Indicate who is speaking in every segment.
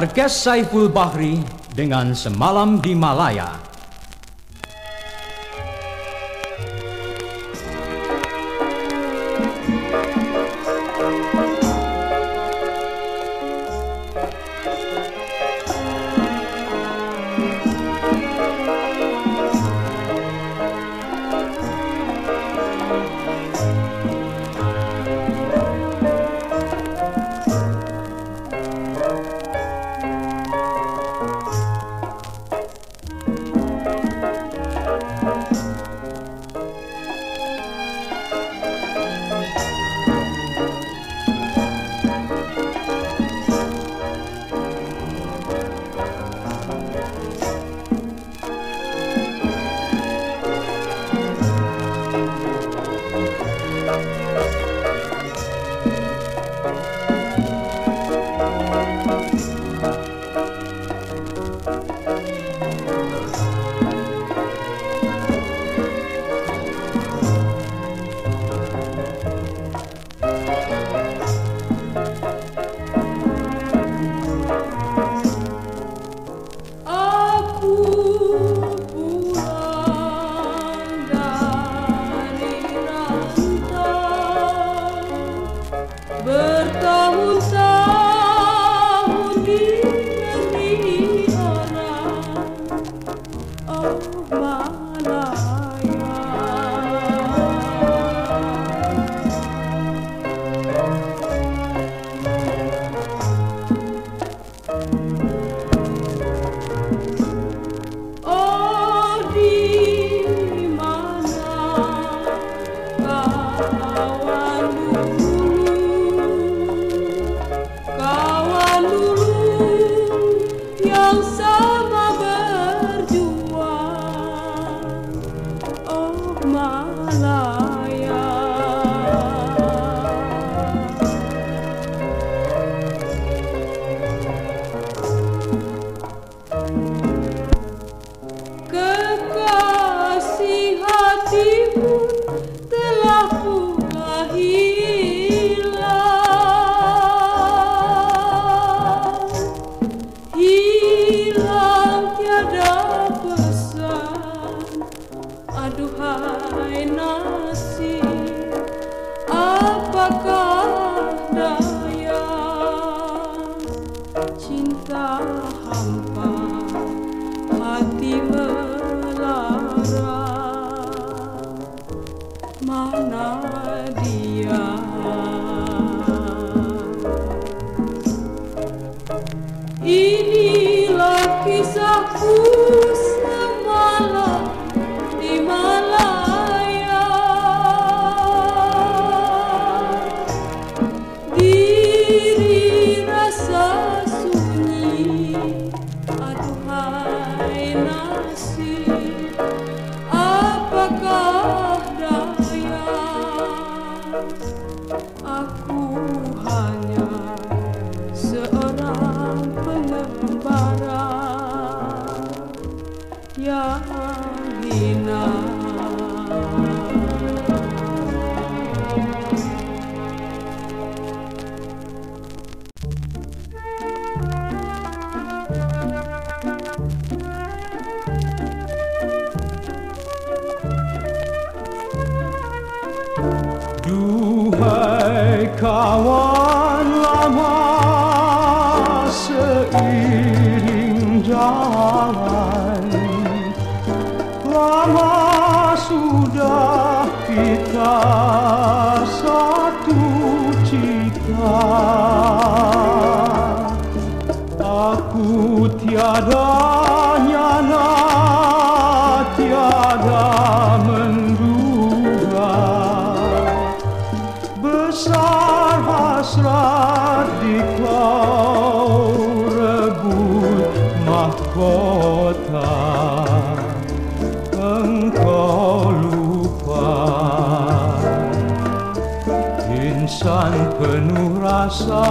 Speaker 1: Orkes Saiful Bahri dengan Semalam di Malaya. 啦啦。besar hasrat di kau rebut mahkota. Engkau lupa. Insan penuh rasa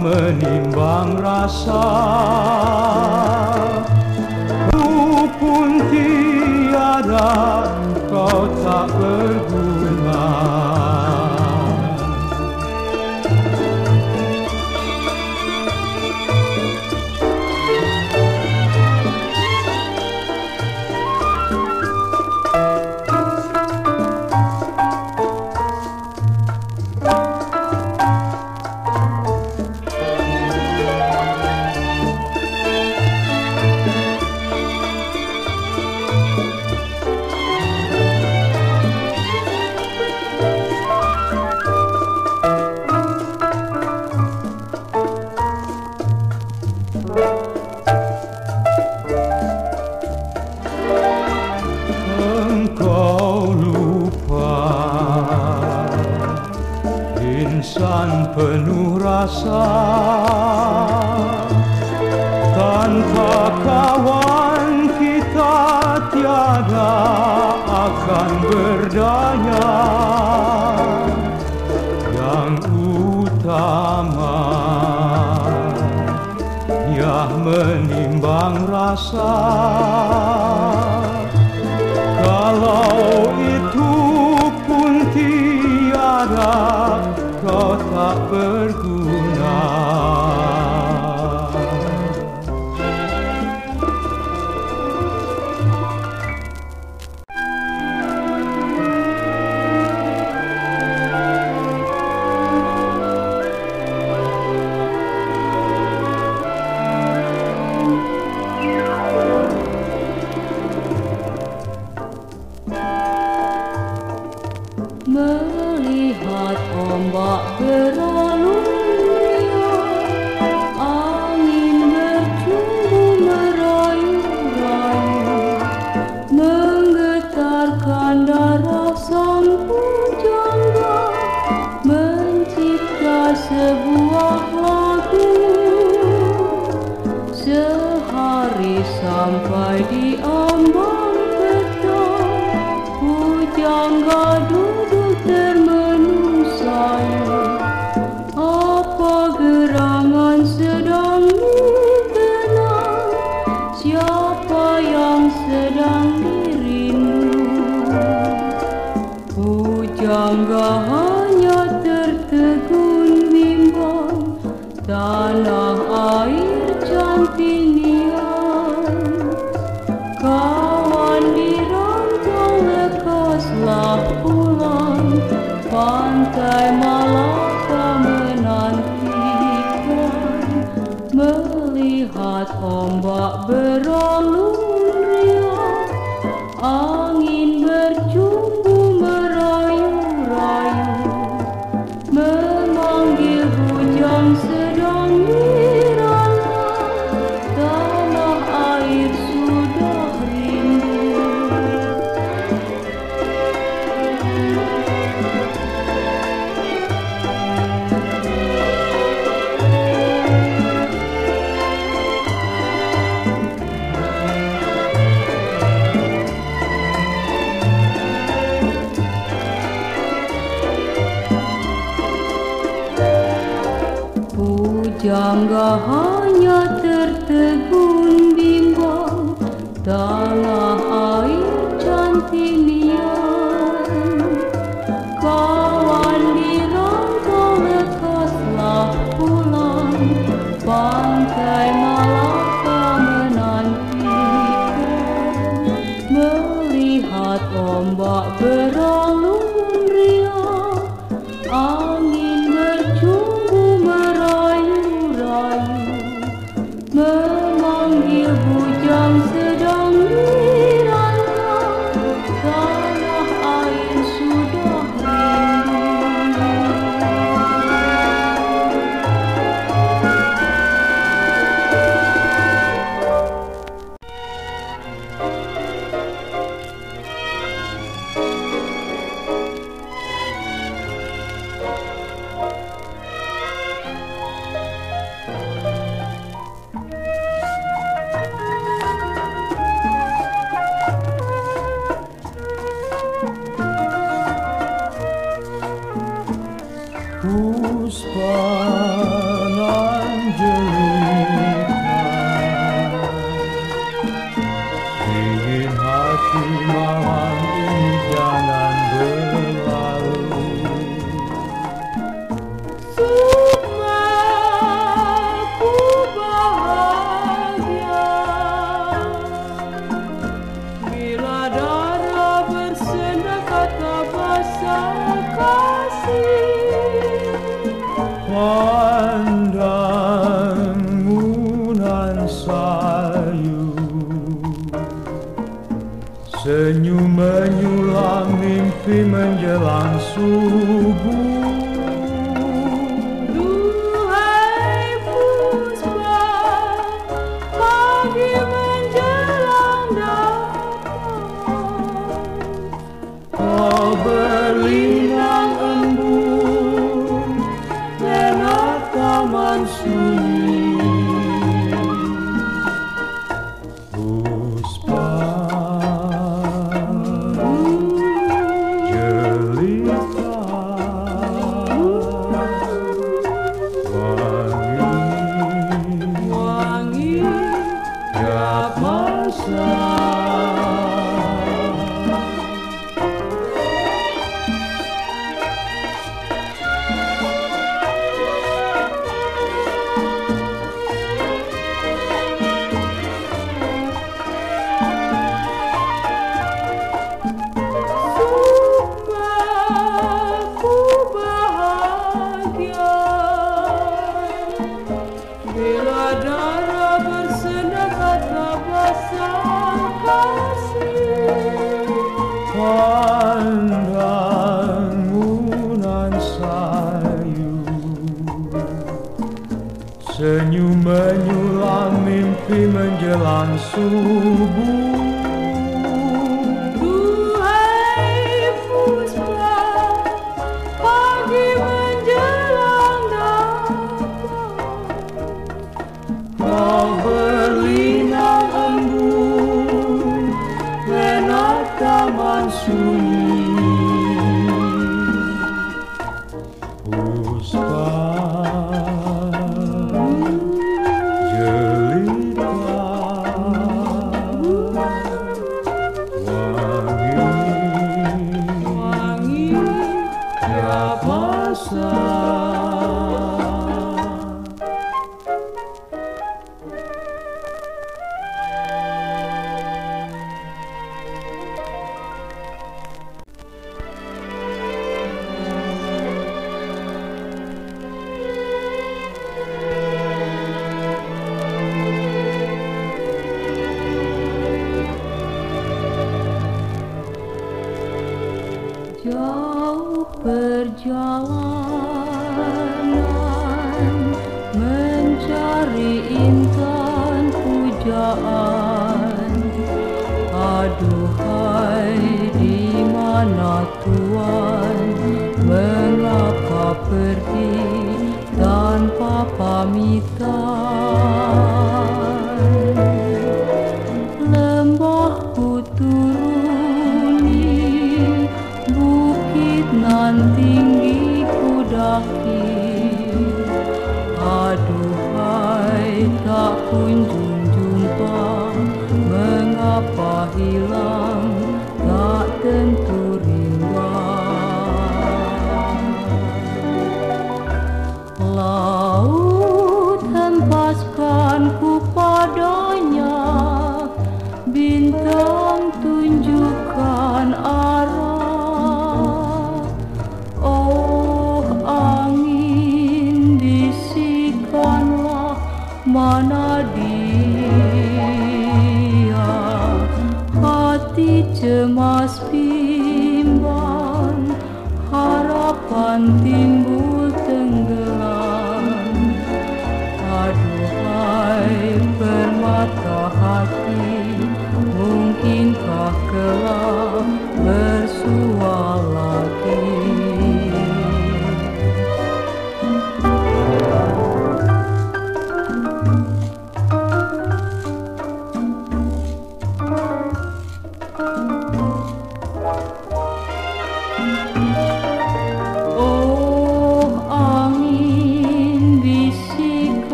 Speaker 1: Menimbang rasa. Ku pun tiada Kau tak berguna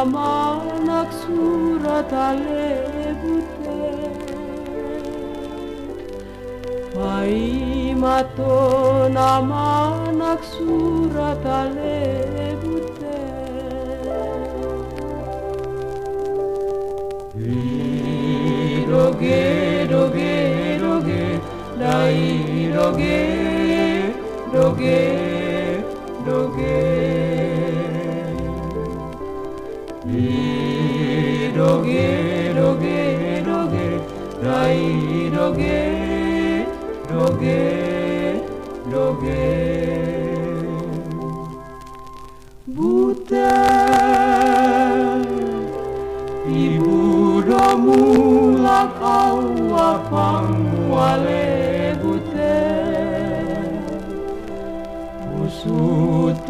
Speaker 1: αμάνα ξούρα τα λέβουτε Παΐματον αμάνα ξούρα τα λέβουτε Ήρογε, ρογε, ρογε, λαϊ ρογε, ρογε, ρογε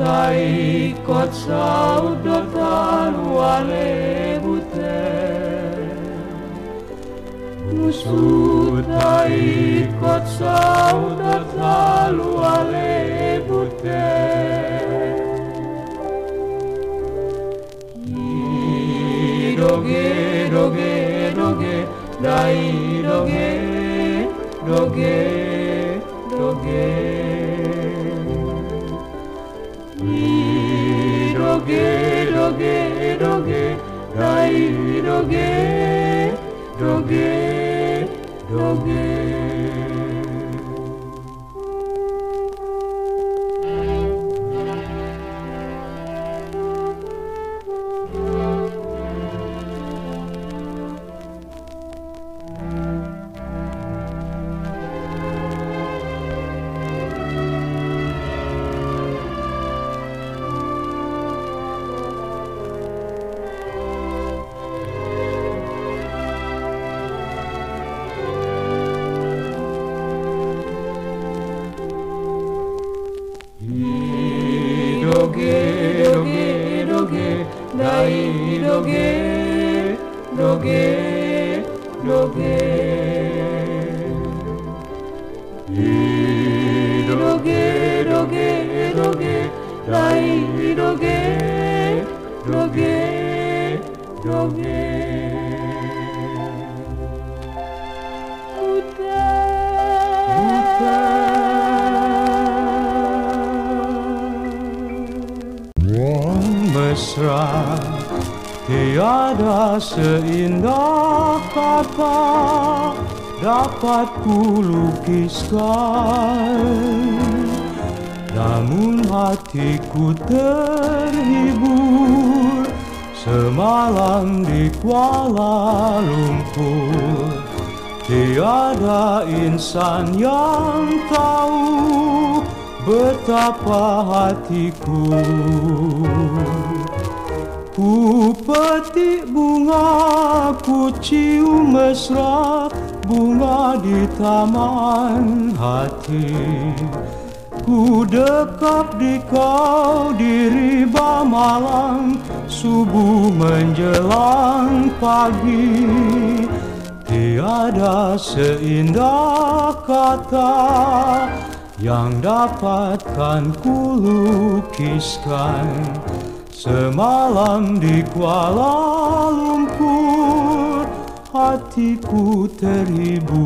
Speaker 1: Usutai kot saudotan wale bute. Usutai kot saudotan wale bute. Doge doge doge dai doge doge doge. Di roge roge roge rai roge roge roge
Speaker 2: mesra Tiada seindah kata dapat kulukiskan Namun hatiku terhibur Semalam di Kuala Lumpur Tiada insan yang tahu betapa hatiku Ku petik bunga, ku cium mesra Bunga di taman hati. Ku dekap di kau di riba malam Subuh menjelang pagi. Tiada seindah kata yang dapatkan kulukiskan Semalam di Kuala Lumpur hatiku terhibur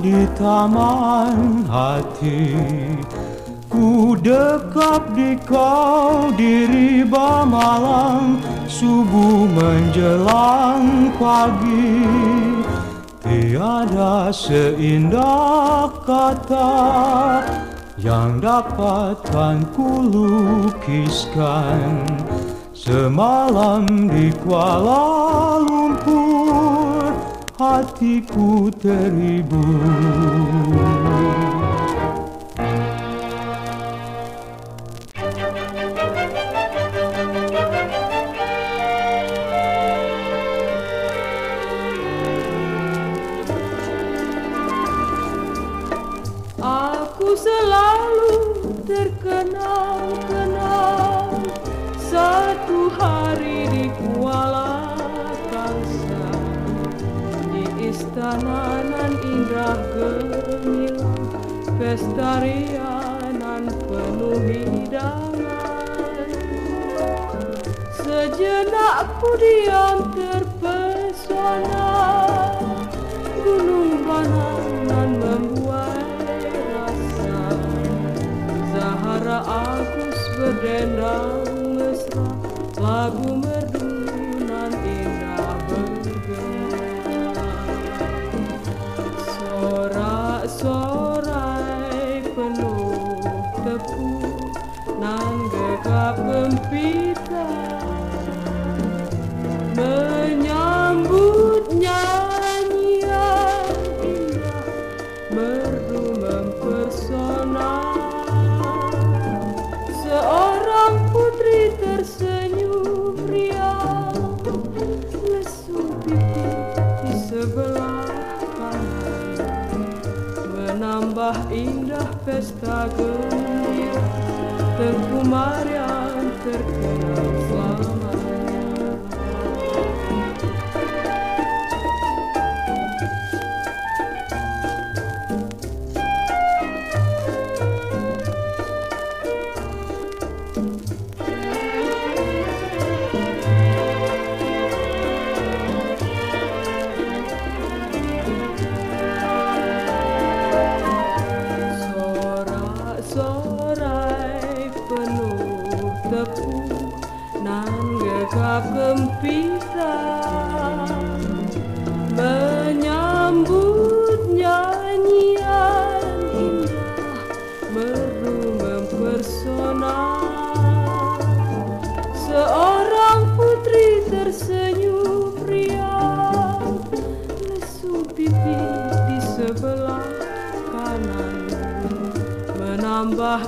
Speaker 2: di taman hati. Ku dekap di kau di riba malam Subuh menjelang pagi. Tiada seindah kata Yang dapatkan ku lukiskan. Semalam di Kuala Lumpur Hatiku terhibur
Speaker 3: Pesta rianan penuh hidangan. Sejenak ku diam terpesona Gunung bananan membuat rasa. Zahara Agus berdendang mesra Lagu indah pesta gembira Tengku Mariam terkenal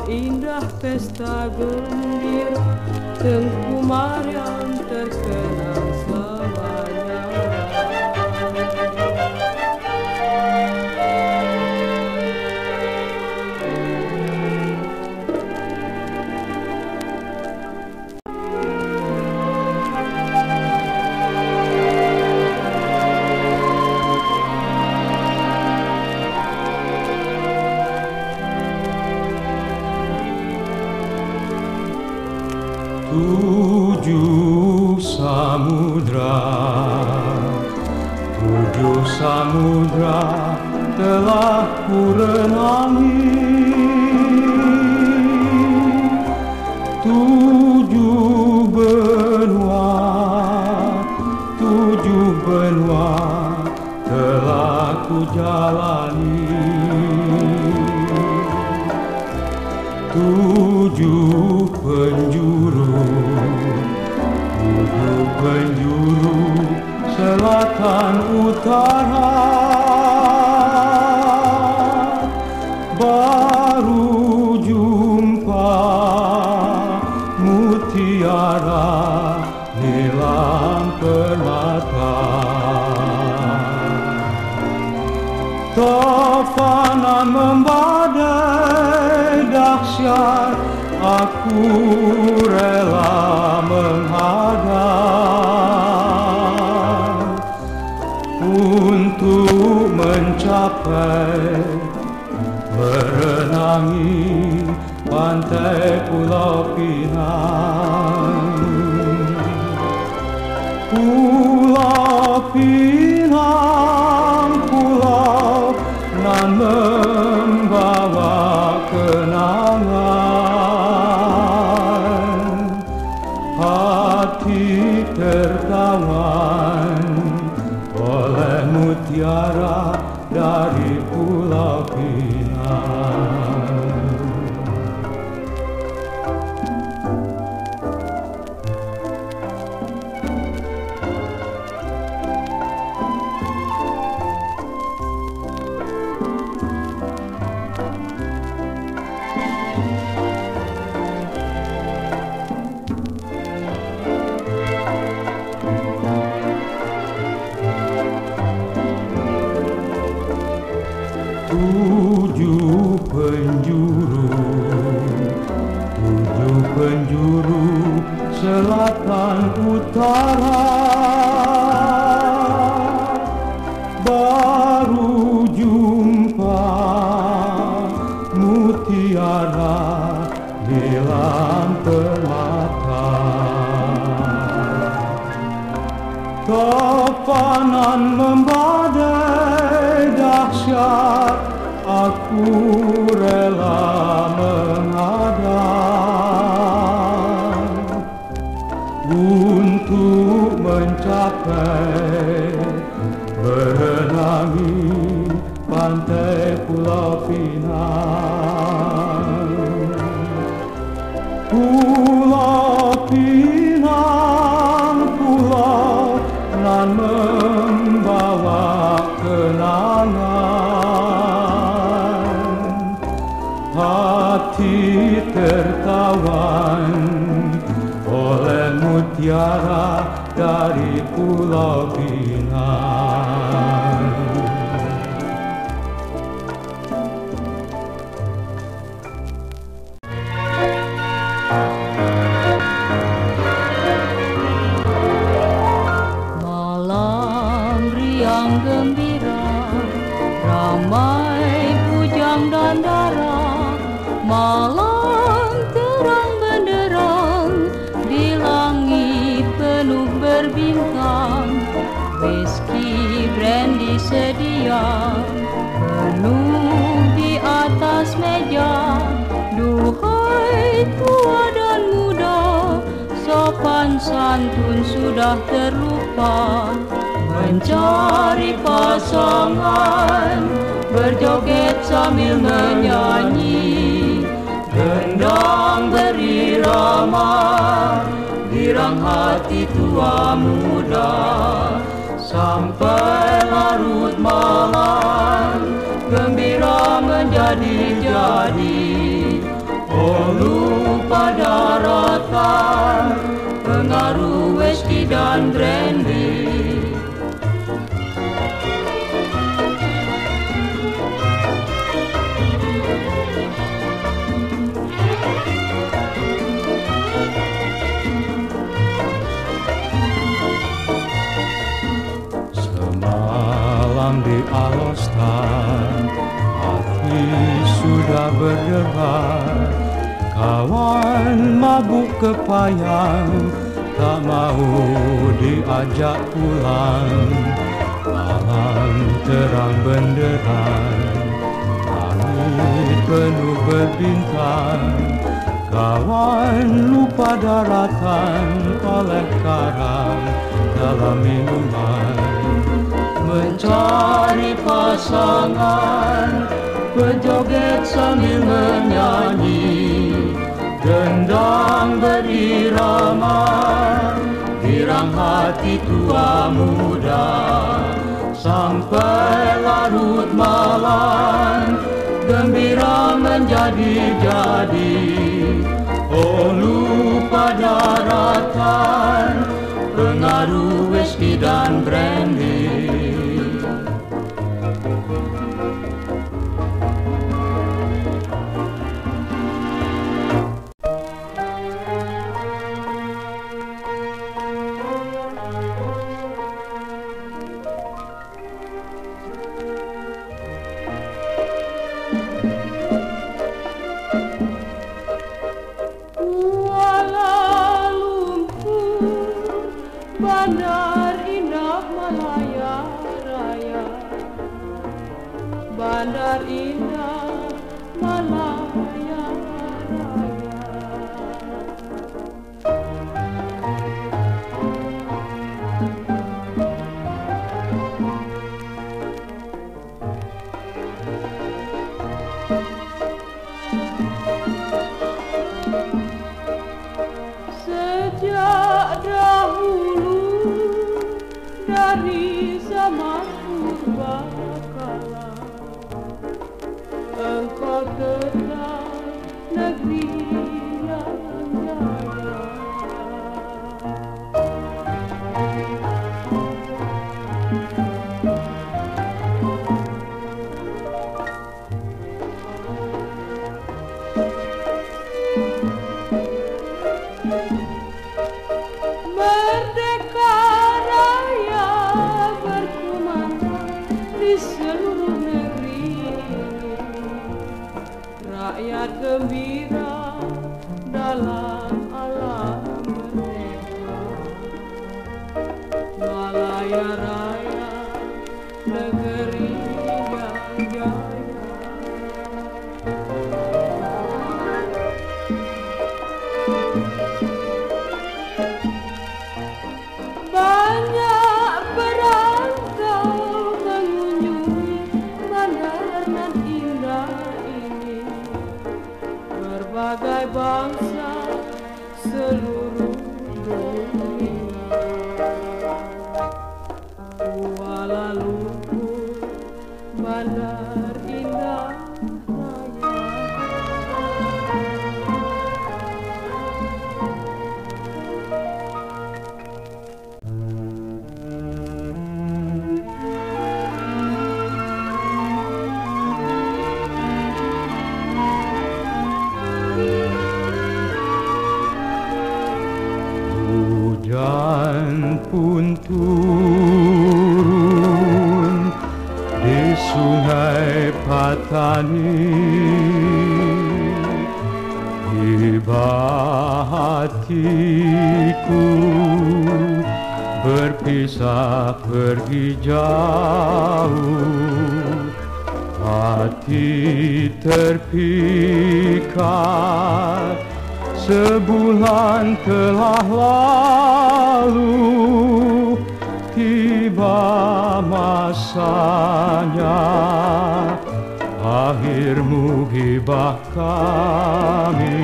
Speaker 3: Indah pesta gembira Tengku Mariam
Speaker 2: telah ku renangi. Tujuh benua Tujuh benua telah ku jalani. Tujuh Untuk mencapai Berenangi pantai Pulau Pinang. Pulau Pinang, pulau nan membawa kenangan. Hati tertawan oleh mutiara dari Pulau
Speaker 1: sudah terlupa. Mencari pasangan Berjoget sambil menyanyi. Gendang berirama Girang hati tua muda. Sampai larut malam Gembira menjadi-jadi Oh lupa daratan brandy
Speaker 2: Semalam di Alostan Hati sudah berdebar. Kawan mabuk kepayang Tak mau diajak pulang. Malam terang benderang Langit penuh berbintang Kawan lupa daratan oleh karang dalam minuman. Mencari pasangan Berjoget sambil menyanyi Gendang berirama Girang hati tua muda. Sampai larut malam Gembira menjadi-jadi Oh lupa daratan Pengaruh whisky dan brandy pun turun di sungai Patani. Tiba hatiku berpisah pergi jauh. Hati terpikat Sebulan telah lalu Tiba masanya Akhir muhibah kami.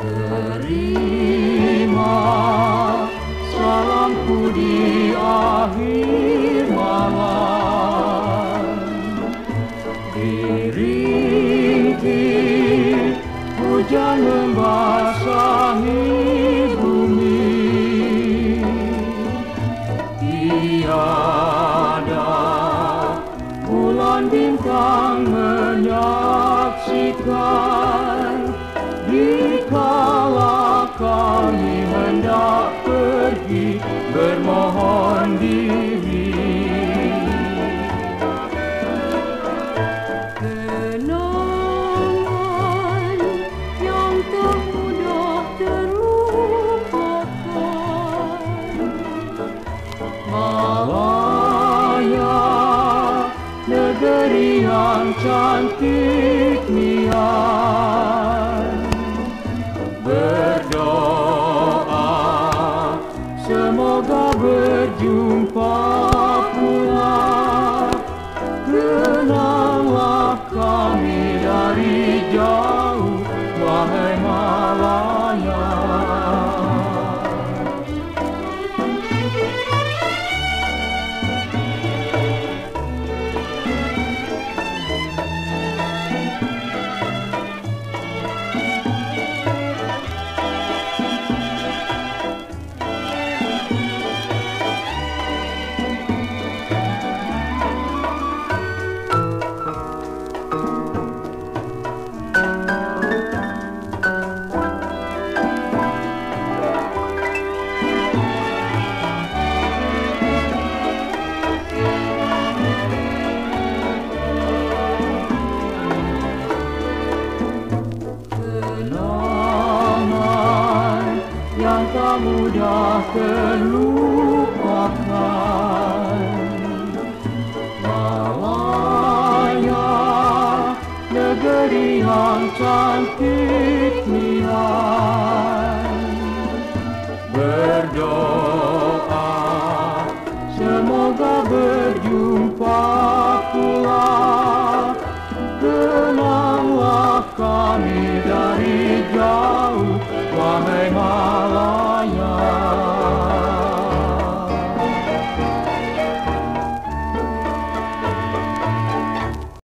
Speaker 2: Terima salamku di akhir malam hujan membasahi bumi. Tiada bulan bintang menyaksikan
Speaker 1: yang